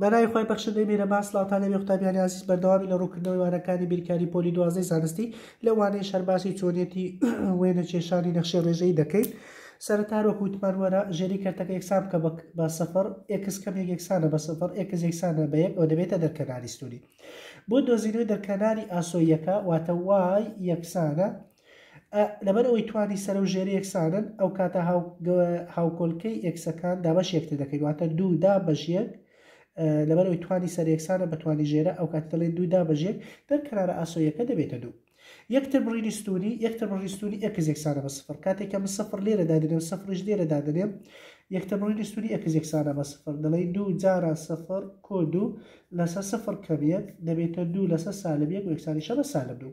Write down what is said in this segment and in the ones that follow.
بەناوی خوای بەخشندەی میرەبان سڵاوتان لەبێ قوتابیانی ئازیز بەردەوامی لە ڕووکردنەوەی وانەکانی بیرکاری پۆلی دوازدەی زانستی لەو وانەیەش هەر باسی چۆنیەتی وێنە کێشانی نەخشەی ڕێژەیی دەکەین سەرەتا وەک وتمان وەرە ژێری کەرتەکە یەکسان بکە بە سەفر ئێکس کەمێک یەکسانە بە سەفر ئێکس یەکسانە بە یەک ئەو دەبێتە دەرکەناری سنووری بۆ دۆزینەوەی دەرکەناری ئاسۆیەکە واتە وای یەکسانە ئە لەبەر ئەوەی توانی سەرە و ژێرە یەکسانن ئەو کاتە هاوکۆلکەی ئێکسەکان دابەش یەکتر دەکەین واتە دوو دا بەش یەک لەبەر ئەوی توانی سەر یەکسانە بەتوانی ژێرە ئەو کات دەڵێن دوو دا بەش یەک دەر کەنارە ئاسۆیەکە دەبێتە دوو یەکتر بڕینی ستوری یەکتر بڕی ستوری ئەکز یەکسانە بە سفر کاتێک کە من سفر لێرە دادنێم سفرش لێرە دادنێم یەکتر بڕینی ستوری ئەکز یەکسانە بە سفر دەڵێ دوو جاران سفر کۆ دوو لەسە سفر کەم یەک دەبێتە دوو لەسە سالب یەک و یەکسانیشە بە سالب دوو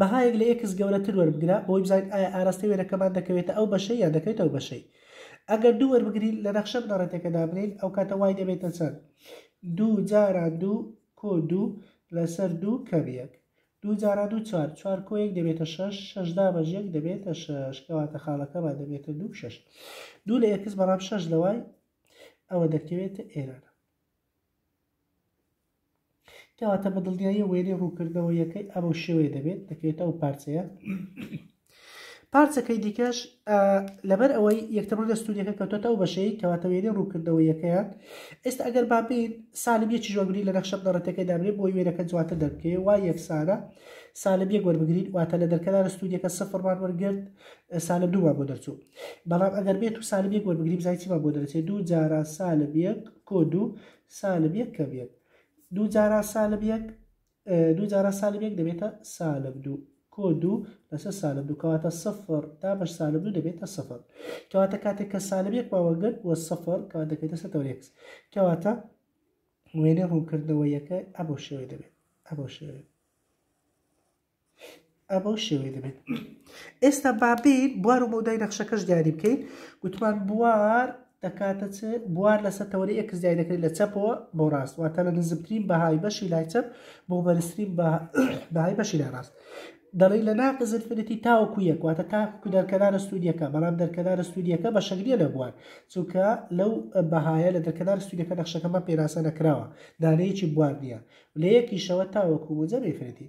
بەهایەک لە ئێکس گەورەتر وەربگرە بۆی بزانیت ئایا ئاراستەی وێنەکەمان دەکەوێتە ئەو بەشەی یان دەکەوێتە ئەو بەشەی ئەگەر دوو وەربگرین لە نەخشە بنەڕەتەکە دابنێین ئەو کاتە وای دەبێتە چەند دوو جاران دوو کۆ دوو لەسەر دوو کەم یەک دوو جاران دوو چوار چوار کۆ یەک دەبێتە شەش شەش دابەش یەک دەبێتە شەش کەواتە خاڵەکەمان دەبێتە دوو شەش دوو لە ئێکس بەڵام شەش لەوای ئەوە دەکەوێتە ئێرانە کەواتە بە دڵنیاییە وێنەی ڕوونکردنەوەیەکەی ئەمە شێوەیە دەبێت دەکەوێتە ئەو پارچەیە پارچەکەی دیکەش لەبەر ئەوەی یەکتەمە لە ستوریەکە کەوتۆتە ئەو بەشەی کەواتە وێنەی ڕوونکردنەوەیەکەیان ئێستا ئەگەر بابین سالب یەکی جۆگری لە نەخشە بنەڕەتەکەی دابرێت بۆی وێنەکە جواتە دەبکەوێت وا یەکسانە سالب یەک وەربگرین واتە لە دەرکەدار ستوریەکە سفرمان وەرگرت سالب دوومان بۆ دەرچوو بەڵام ئەگەر بێت و سالب یەک وەربگریم زای چیمان بۆ دەرچێت دوو جاران سالب یەک کۆ دوو سالب یەک کە بێت دوو جارا سالب یەک دوو جارا سالب یەک دەبێتە سالب دوو کۆ دوو لەسەر سالب دوو کەواتە سفر تا بەش سالب دوو دەبێتە سفر کەواتە کاتێک کە سالب یەک باوەگرت وە سفر کەوا دەکەێتە سەتەوە یەکس کەواتە وێنە ڕوونکردنەوە یەکە ئەبەو شێوێ دەبێت ئەبەو شێوێت بەو شێوەیە دەبێت ئێستا بابین بوار و مەودای نەخشەکەش دیاری بکەین گوتمان بوار دەکاتە چ بوار لەسەر تەوەری ئەکس دیاری دەکرێت لە چەپەوە بۆ ڕاست واتە لە نزمترین بەهای بەشی لای چەپ بۆ بەرزترین بەهای بەشی لای ڕاست دەڵی لە ناقز ئینفینیتی تاوەکو یەک واتە تاکو دەرکەدارە سوودیەکە بەڵام دەرکەدارە سوودیەکە بە شەگریە لە بوار چونکە لەو بەهایە لە دەرکەدار سوودەکە نەخشەکەمە پێناسە نەکراوە دانەیەکی بوار نییە لە یەکیشەوە تاوەکو وجە ئینفینیتی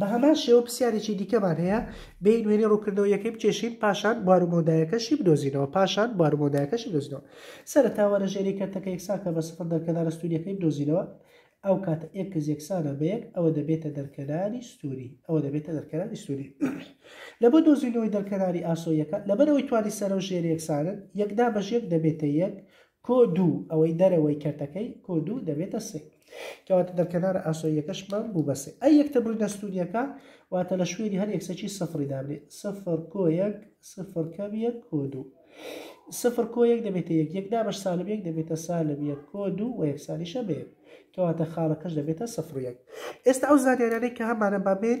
بە هەمان شێوە پرسیارێکی دیکەمان هەیە، بێین وێنەی ڕووکردنەوە یەکەی بکێشین، پاشان بوار و مەودایەکەشی بدۆزینەوە، پاشان بوار و مەودایەکەشی بدۆزینەوە. سەرەتا وەرە ژێرەی کەرتەکە یەکسان کە بە سفر دەرکەنارە ستوورییەکەی بدۆزینەوە، ئەو کاتە ئێکس یەکسانە بە یەک، ئەوە دەبێتە دەرکەناری ستووری، ئەوە دەبێتە دەرکەناری ستووری. لە بۆ دۆزینەوەی دەرکەناری ئاسۆییەکە، لەبەر ئەوەی توانی سەرە و ژێر یەکسانن، یەک دابەش یەک دەبێتە یەک، کۆ دوو، ئەوەی دەرەوەی کەرتەکەی کۆ دوو دەبێتە سێ. کەواتە دەرکەنارە ئاسۆییەکەشمان بوو بە سێ. ئەی یەکتربوونە ستوونییەکە، واتە لە شوێنی هەر ئێکسەکی سفری دابنێ. سفر کۆ یەک، سفر کەم یەک کۆ دوو. سفر کۆ یەک دەبێتە یەک، یەک دابەش سالب یەک دەبێتە سالب یەک کۆ دوو و یەکسانیشە بە یەک. کەواتە خاڵەکەش دەبێتە سفر و یەک. ئێستا ئەو زانیاریانەی کە هەمانە با بێن،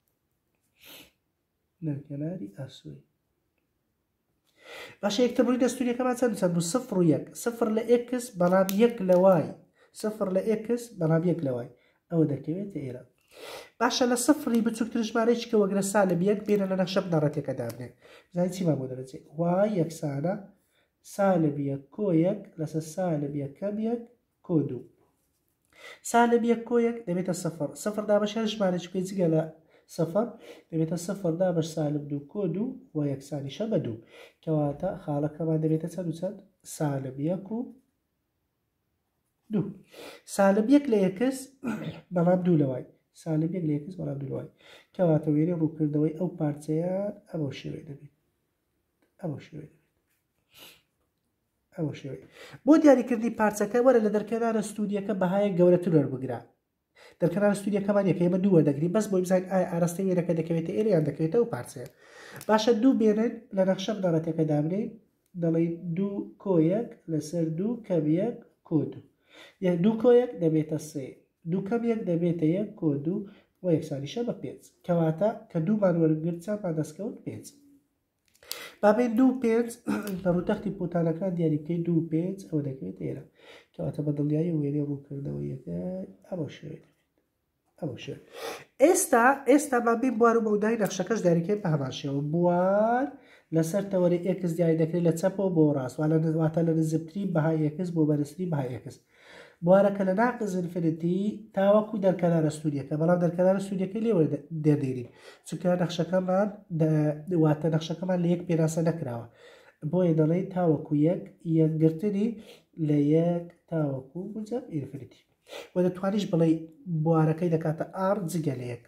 لە کەناری ئاسۆی باشە یەکتر ڕووی دەستوریەکەمان چەند چەند بوو سفر و یەک سفر لە ئێکس بەڵام یەک لە وای سفر لە ئێکس بەڵام یەک لە وای ئەوە دەکەوێتە ئێرە باشە لە سفری بچووکتر ژمارەیەکی کە وەگرە سالب یەک بێنە لە نەخشە بنەڕەتێکە دابنێ زای چیمان بۆ دەرەجێ وای یەکسانە سالب یەک کۆ یەک لەسەر سالب یەکەم یەک کۆ دوو. سالب یەک کۆ یەک دەبێتە سفر. سفر دابەش هەر ژمارەیەکی پێ جگە لە سفر دەبێتە سفر دابەش سالب دوو کۆ دوو و یەکسانیشە بە دوو. کەواتە خاڵەکەمان دەبێتە چەند و چەند سالب یەک و دوو. سالب یەک لە یەکس بەڵام دوو لە وای. سالب یەک لە یەکس بەڵام دوو لە وای. کەواتە وێنەی ڕووکردنەوەی ئەو پارچەیان ئەمەو شێوەیە دەبێت. ئەمەو شێوەیە دەبێت. بۆ دیاریکردنی پارچەکە وەرە لە دەرکەنارە ستوریەکە بەهایە گەورەتر وەربگرە دەرکەنارە ستوریەکەمان یەکە ئێمە دوو وەردەگری بەس بۆی بزانین ئایا ئاراستەی وێنەکە دەکەوێتە ئێرە یان دەکەوێتە ئەو پارچەیە باشە دوو بێنن لە نەخشە بنەڕەتەکە دابنین دەڵێ دوو کۆیەک لەسەر دوو کەم یەک کۆ دوو یە دوو کۆیەک دەبێتە سێ دوو کەم یەک دەبێتە یەک کۆ دوو و یەکسانیشە بە پێنج کەواتە کە دوومان وەرگرت چاپان دەستکەوت پێنج با بێت دوو پێنج لە ڕووتەختی پۆتانەکان دیاری بکەین دوو پێنج ئەوە دەکەوێت ئێرە کەواتە بە دڵنیایی وێنێ ڕووکردنەوە یەکە ئەوە شوێت ئەوە شوێت ئێستا ئێستا با بێ بوار و بەودای نەخشەکەش دیاریکەی بە هەماشەوە بوار لەسەر تەوەری ئێکس دیاری دەکرێت لە چەپەوە بۆ ڕاستوانە دەواتە لە نزمترین بەهای ئێکس بۆ بەرزترین بەهای ئێکس بوارەکە لە ناقز ئینفینیتی تاوەکو دەرکەنارە سوورییەکە بەڵام دەرکەنارە سوورییەکەی لێوە دێدەینین چونکە نەخشەکەمان واتە نەخشەکەمان لە یەک پێناسە نەکراوە بۆیە دەڵێ تاوەکو یەک یەکگرتنی لە یەک تاوەکو بجە ئینفینیتی وە دەتوانیش بڵێ بوارەکەی دەکاتە ئار جگە لە یەک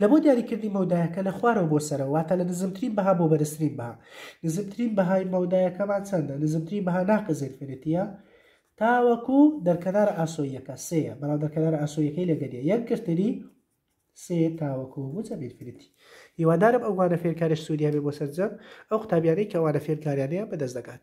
لە بۆ دیاریکردنی مەودایەکە لە خوارەوە بۆ سەرەوە واتە لە نزمترین بەها بۆ بەرزترین بەها نزمترین بەهای مەودایەکەمان چەندە نزمترین بەها ناقز ئینفینیتیە تاوەکو دەرکەنارە ئاسۆییەکە سێیە بەڵام دەرکەنارە ئاسۆیەکەی لەگەریە یەک گرتنی سێ تاوەکو موجە بینفرتی هیوادارم ئەو وانە فێرکارش سوودیان بێ بۆ سەرجەم ئەو قوتابیانەی کە وانە فێرکاریانەیە بەدەست دەکات